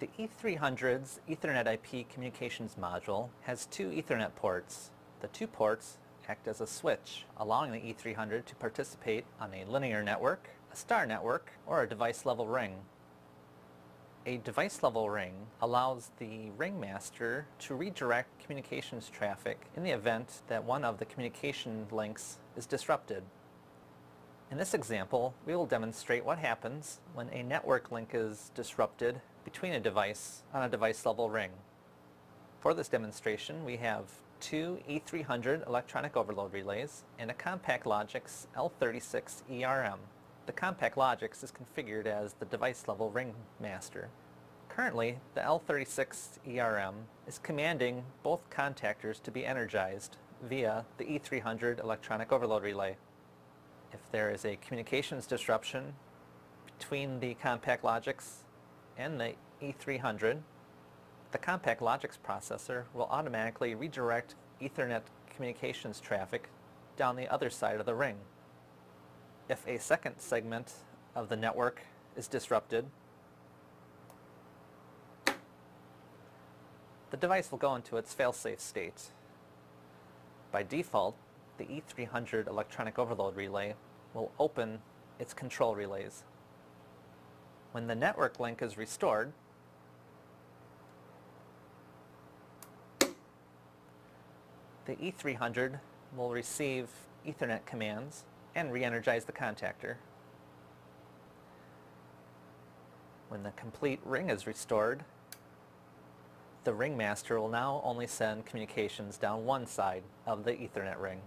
The E300's Ethernet IP communications module has two Ethernet ports. The two ports act as a switch, allowing the E300 to participate on a linear network, a star network, or a device-level ring. A device-level ring allows the ringmaster to redirect communications traffic in the event that one of the communication links is disrupted. In this example, we will demonstrate what happens when a network link is disrupted between a device on a device-level ring. For this demonstration, we have two E300 electronic overload relays and a Compact CompactLogix L36 ERM. The Compact CompactLogix is configured as the device-level ring master. Currently, the L36 ERM is commanding both contactors to be energized via the E300 electronic overload relay. If there is a communications disruption between the CompactLogix and the E300, the CompactLogix processor will automatically redirect Ethernet communications traffic down the other side of the ring. If a second segment of the network is disrupted, the device will go into its failsafe state. By default, the E300 electronic overload relay will open its control relays. When the network link is restored, the E300 will receive Ethernet commands and re-energize the contactor. When the complete ring is restored, the ringmaster will now only send communications down one side of the Ethernet ring.